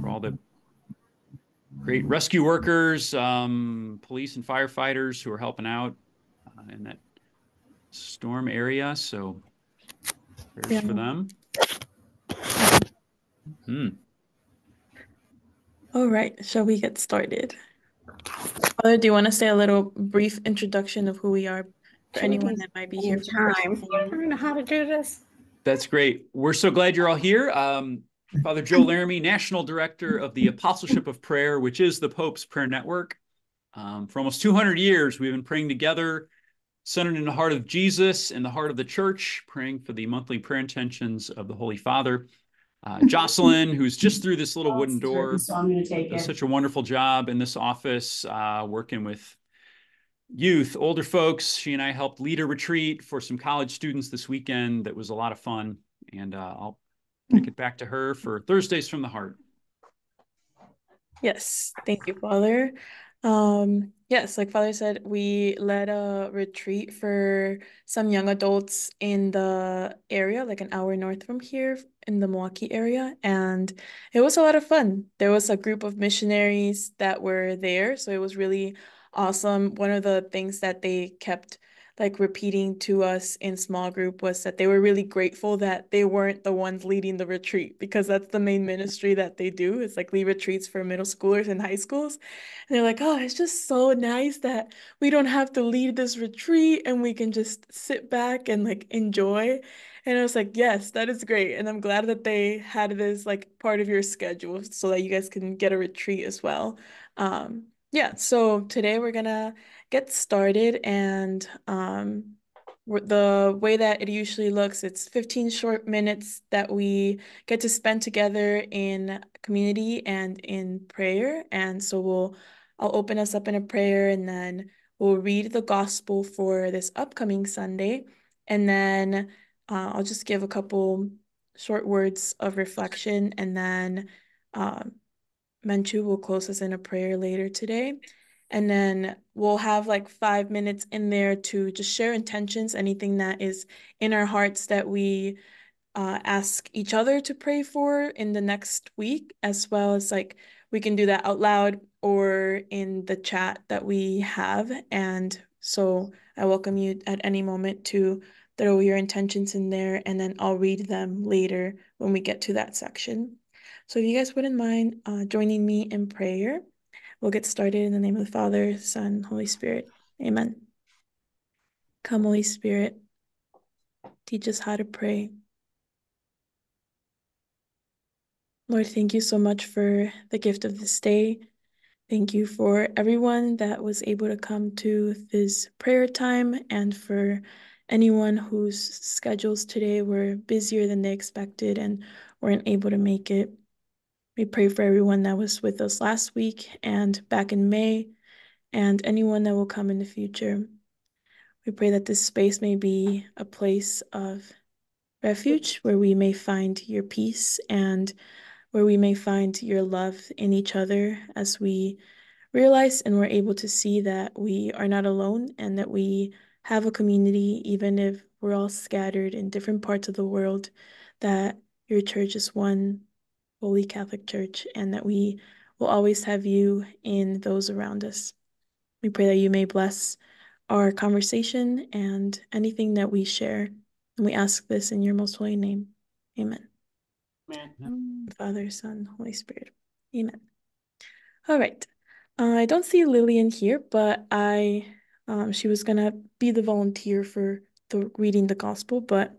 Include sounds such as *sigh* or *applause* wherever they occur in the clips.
for all the great rescue workers, um, police and firefighters who are helping out uh, in that storm area. So prayers Yeah. for them. Hmm. All right, shall we get started? Father, do you want to say a little brief introduction of who we are for anyone that might be here? for the first Time. I don't know how to do this. That's great. We're so glad you're all here. Um, Father Joe Laramie, National Director of the Apostleship of Prayer, which is the Pope's Prayer Network. Um, for almost 200 years, we've been praying together, centered in the heart of Jesus and the heart of the church, praying for the monthly prayer intentions of the Holy Father. Uh, Jocelyn, who's just through this little wooden door, So I'm take does it. such a wonderful job in this office, uh, working with youth, older folks. She and I helped lead a retreat for some college students this weekend. That was a lot of fun, and uh, I'll kick it back to her for Thursdays from the Heart. Yes, thank you, Father. Um, yes, like Father said, we led a retreat for some young adults in the area, like an hour north from here in the Milwaukee area, and it was a lot of fun. There was a group of missionaries that were there, so it was really awesome. One of the things that they kept like repeating to us in small group was that they were really grateful that they weren't the ones leading the retreat because that's the main ministry that they do. It's like lead retreats for middle schoolers and high schools. And they're like, oh, it's just so nice that we don't have to lead this retreat and we can just sit back and like enjoy. And I was like, yes, that is great. And I'm glad that they had this like part of your schedule so that you guys can get a retreat as well. Um, yeah, so today we're gonna get started and um the way that it usually looks, it's 15 short minutes that we get to spend together in community and in prayer. And so we'll I'll open us up in a prayer and then we'll read the gospel for this upcoming Sunday. And then uh, I'll just give a couple short words of reflection and then um, Menchu will close us in a prayer later today. And then we'll have like five minutes in there to just share intentions, anything that is in our hearts that we uh, ask each other to pray for in the next week, as well as like we can do that out loud or in the chat that we have. And so I welcome you at any moment to throw your intentions in there, and then I'll read them later when we get to that section. So if you guys wouldn't mind uh, joining me in prayer, we'll get started in the name of the Father, Son, Holy Spirit. Amen. Come, Holy Spirit, teach us how to pray. Lord, thank you so much for the gift of this day. Thank you for everyone that was able to come to this prayer time and for anyone whose schedules today were busier than they expected and weren't able to make it. We pray for everyone that was with us last week and back in May and anyone that will come in the future. We pray that this space may be a place of refuge where we may find your peace and where we may find your love in each other as we realize and we're able to see that we are not alone and that we have a community, even if we're all scattered in different parts of the world, that your church is one holy Catholic Church and that we will always have you in those around us. We pray that you may bless our conversation and anything that we share. And we ask this in your most holy name. Amen. Father, Son, Holy Spirit. Amen. All right. Uh, I don't see Lillian here, but I um, she was gonna be the volunteer for the reading the gospel, but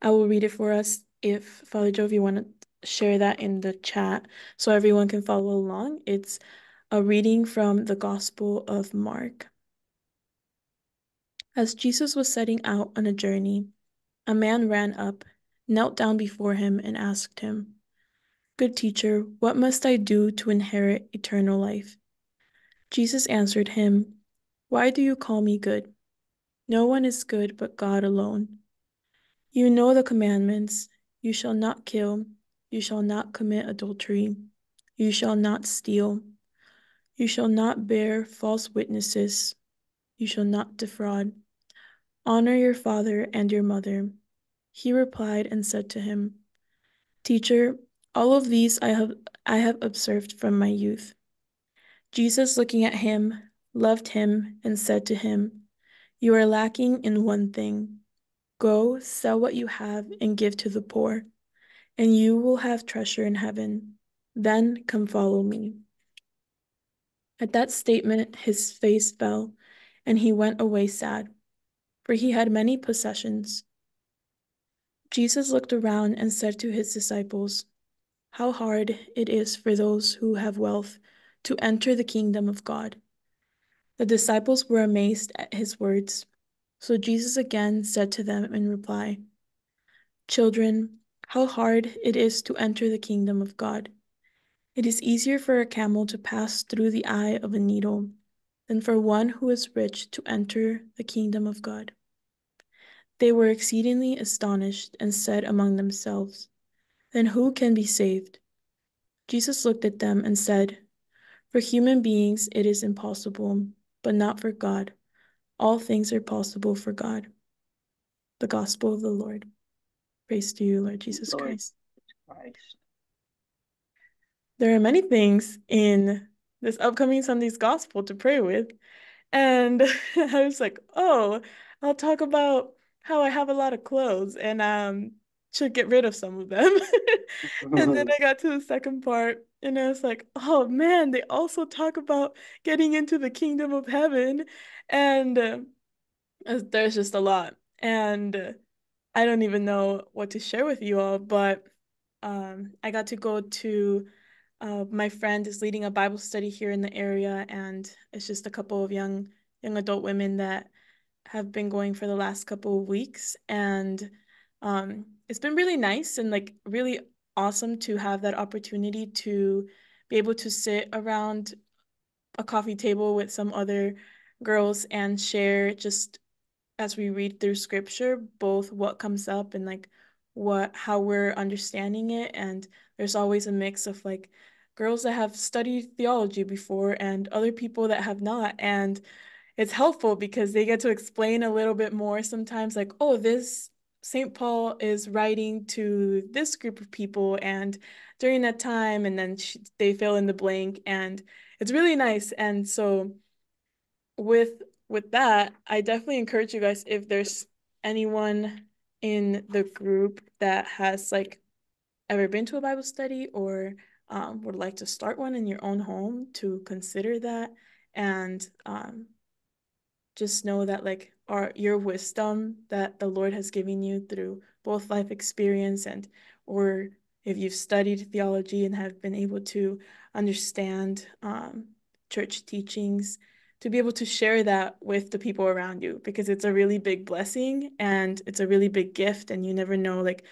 I will read it for us if Father Joe, if you want to share that in the chat so everyone can follow along. It's a reading from the Gospel of Mark. As Jesus was setting out on a journey, a man ran up, knelt down before him, and asked him, Good teacher, what must I do to inherit eternal life? Jesus answered him, Why do you call me good? No one is good but God alone. You know the commandments you shall not kill, you shall not commit adultery, you shall not steal, you shall not bear false witnesses, you shall not defraud. Honor your father and your mother. He replied and said to him, Teacher, All of these I have I have observed from my youth. Jesus, looking at him, loved him and said to him, You are lacking in one thing. Go, sell what you have and give to the poor, and you will have treasure in heaven. Then come follow me. At that statement, his face fell, and he went away sad, for he had many possessions. Jesus looked around and said to his disciples, How hard it is for those who have wealth to enter the kingdom of God. The disciples were amazed at his words. So Jesus again said to them in reply, Children, how hard it is to enter the kingdom of God. It is easier for a camel to pass through the eye of a needle than for one who is rich to enter the kingdom of God. They were exceedingly astonished and said among themselves, Then who can be saved? Jesus looked at them and said, For human beings it is impossible, but not for God. All things are possible for God. The Gospel of the Lord. Praise to you, Lord Jesus Lord Christ. Christ. There are many things in this upcoming Sunday's Gospel to pray with. And *laughs* I was like, oh, I'll talk about how I have a lot of clothes and um should get rid of some of them. *laughs* and then *laughs* I got to the second part and I was like, oh man, they also talk about getting into the kingdom of heaven. And uh, there's just a lot. And uh, I don't even know what to share with you all, but um, I got to go to uh, my friend is leading a Bible study here in the area, and it's just a couple of young young adult women that have been going for the last couple of weeks, and um, it's been really nice and like really awesome to have that opportunity to be able to sit around a coffee table with some other girls and share just as we read through scripture both what comes up and like what how we're understanding it and there's always a mix of like girls that have studied theology before and other people that have not and it's helpful because they get to explain a little bit more sometimes like oh this St. Paul is writing to this group of people and during that time and then she, they fill in the blank and it's really nice and so with with that I definitely encourage you guys if there's anyone in the group that has like ever been to a Bible study or um, would like to start one in your own home to consider that and um, just know that like our your wisdom that the Lord has given you through both life experience and or if you've studied theology and have been able to understand um, church teachings to be able to share that with the people around you because it's a really big blessing and it's a really big gift and you never know like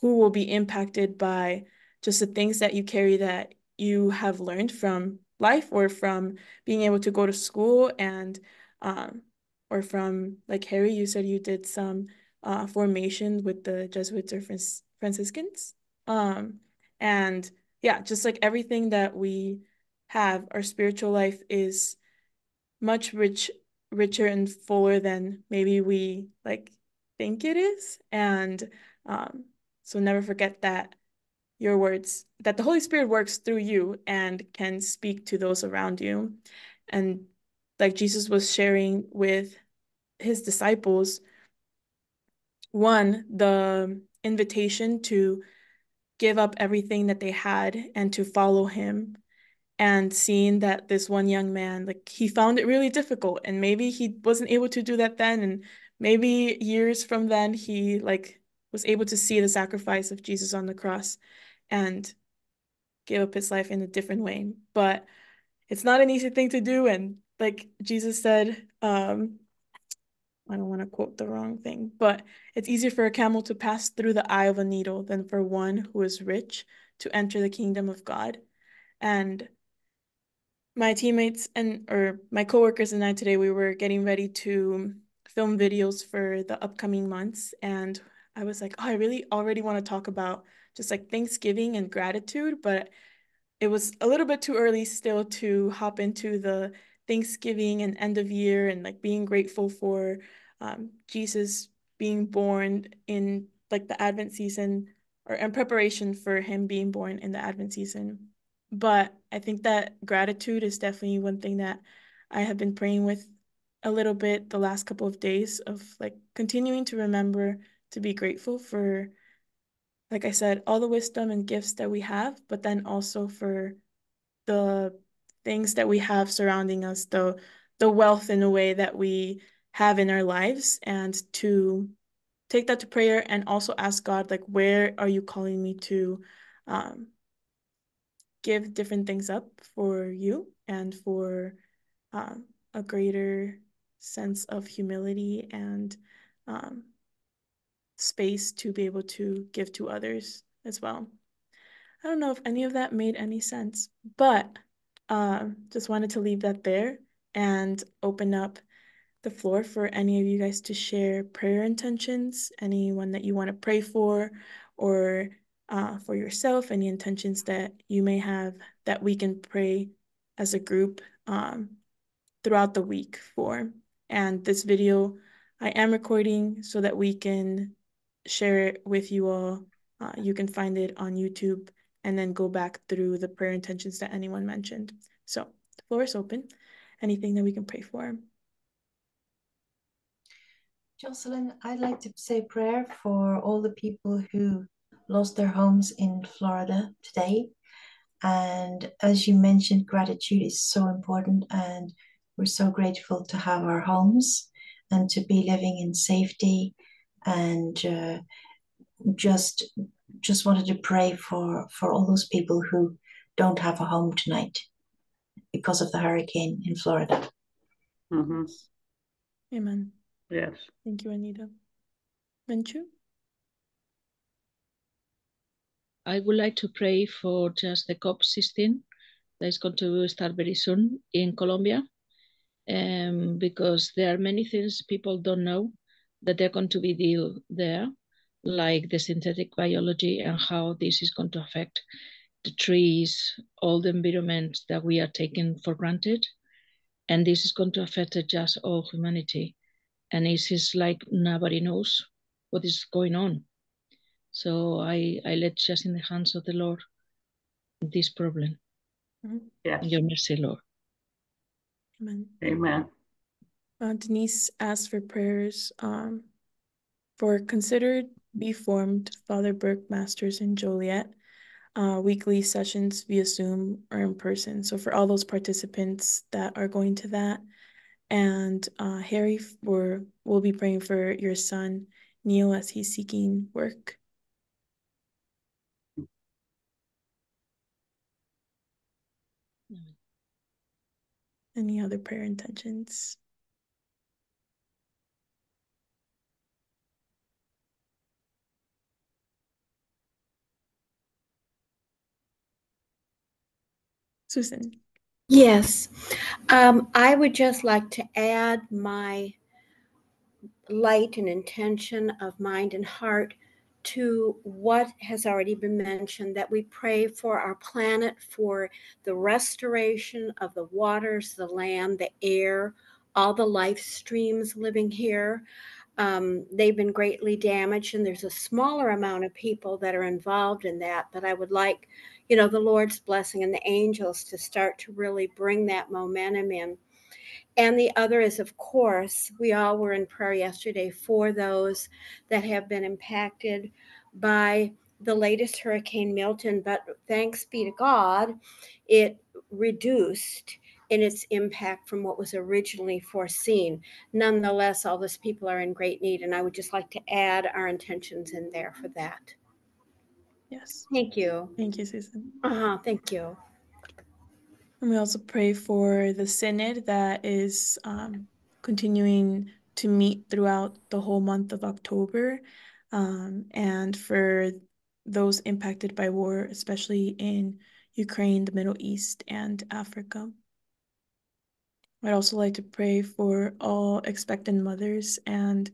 who will be impacted by just the things that you carry that you have learned from life or from being able to go to school and um, or from like Harry, you said you did some uh, formation with the Jesuits or Franciscans. Um, and yeah, just like everything that we have, our spiritual life is much rich, richer and fuller than maybe we like think it is. And um, so never forget that your words, that the Holy Spirit works through you and can speak to those around you. And like Jesus was sharing with his disciples, one, the invitation to give up everything that they had and to follow him and seeing that this one young man like he found it really difficult and maybe he wasn't able to do that then and maybe years from then he like was able to see the sacrifice of Jesus on the cross and give up his life in a different way but it's not an easy thing to do and like Jesus said um I don't want to quote the wrong thing, but it's easier for a camel to pass through the eye of a needle than for one who is rich to enter the kingdom of God. And my teammates and or my coworkers and I today we were getting ready to film videos for the upcoming months and I was like, "Oh, I really already want to talk about just like Thanksgiving and gratitude, but it was a little bit too early still to hop into the Thanksgiving and end of year and like being grateful for um, Jesus being born in like the Advent season or in preparation for him being born in the Advent season. But I think that gratitude is definitely one thing that I have been praying with a little bit the last couple of days of like continuing to remember to be grateful for, like I said, all the wisdom and gifts that we have, but then also for the things that we have surrounding us, the the wealth in a way that we have in our lives, and to take that to prayer and also ask God, like, where are you calling me to um, give different things up for you and for um, a greater sense of humility and um, space to be able to give to others as well. I don't know if any of that made any sense, but uh, just wanted to leave that there and open up the floor for any of you guys to share prayer intentions, anyone that you want to pray for, or uh, for yourself, any intentions that you may have that we can pray as a group um, throughout the week for. And this video I am recording so that we can share it with you all. Uh, you can find it on YouTube and then go back through the prayer intentions that anyone mentioned. So the floor is open. Anything that we can pray for. Jocelyn, I'd like to say prayer for all the people who lost their homes in Florida today. And as you mentioned, gratitude is so important, and we're so grateful to have our homes and to be living in safety. And uh, just just wanted to pray for for all those people who don't have a home tonight because of the hurricane in Florida. Mm-hmm. Amen. Yes. Thank you, Anita. Menchu? I would like to pray for just the COP16 that is going to start very soon in Colombia, um, because there are many things people don't know that they're going to be deal there, like the synthetic biology and how this is going to affect the trees, all the environment that we are taking for granted. And this is going to affect just all humanity. And it is like nobody knows what is going on. So I, I let just in the hands of the Lord this problem. Mm-hmm. Yes. Your mercy, Lord. Amen. Amen. Uh, Denise asked for prayers um, for considered be formed Father Burke Masters in Joliet uh, weekly sessions via Zoom or in person. So for all those participants that are going to that, and uh, Harry, for we'll be praying for your son Neil as he's seeking work. Any other prayer intentions? Susan. Yes. Um, I would just like to add my light and intention of mind and heart to what has already been mentioned that we pray for our planet, for the restoration of the waters, the land, the air, all the life streams living here. Um, they've been greatly damaged, and there's a smaller amount of people that are involved in that. But I would like you know, the Lord's blessing and the angels to start to really bring that momentum in. And the other is, of course, we all were in prayer yesterday for those that have been impacted by the latest Hurricane Milton. But thanks be to God, it reduced in its impact from what was originally foreseen. Nonetheless, all those people are in great need. And I would just like to add our intentions in there for that. Yes. Thank you. Thank you, Susan. Uh-huh. Thank you. And we also pray for the synod that is um, continuing to meet throughout the whole month of October, um, and for those impacted by war, especially in Ukraine, the Middle East, and Africa. I'd also like to pray for all expectant mothers and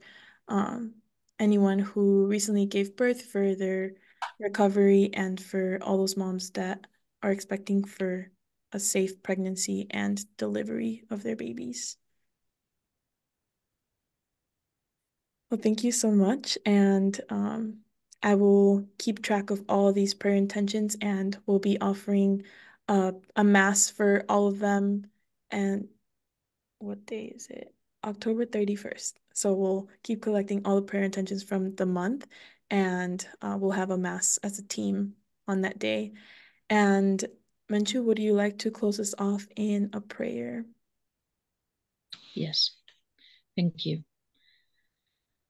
um, anyone who recently gave birth for their recovery and for all those moms that are expecting for a safe pregnancy and delivery of their babies. Well, thank you so much. And um, I will keep track of all of these prayer intentions and we'll be offering uh, a mass for all of them. And what day is it? October 31st. So we'll keep collecting all the prayer intentions from the month and uh, we'll have a mass as a team on that day. And Menchu, would you like to close us off in a prayer? Yes. Thank you.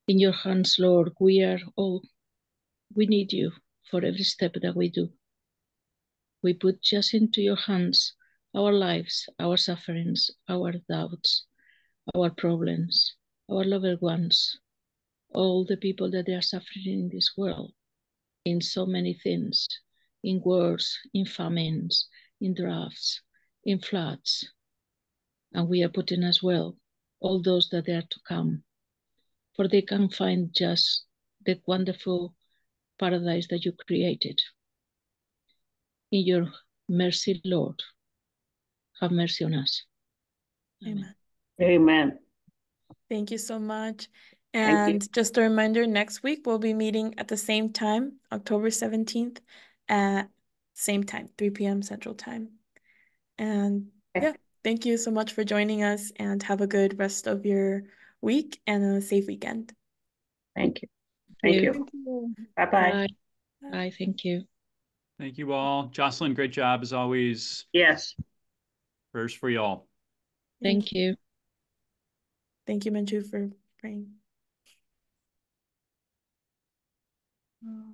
In your hands, Lord, we are all, we need you for every step that we do. We put just into your hands our lives, our sufferings, our doubts, our problems, our loved ones, all the people that they are suffering in this world, in so many things, in wars, in famines, in droughts, in floods. And we are putting as well all those that are to come, for they can find just the wonderful paradise that you created. In your mercy, Lord, have mercy on us. Amen. Amen. Thank you so much. And just a reminder, next week we'll be meeting at the same time, October 17th at same time, 3 p.m. Central Time. And Okay. yeah, thank you so much for joining us and have a good rest of your week and a safe weekend. Thank you. Thank you. Thank you. Bye-bye. Bye. Bye. Thank you. Thank you all. Jocelyn, great job as always. Yes. Prayers for you all. Thank you. Thank you, Menchu, for praying. Uh,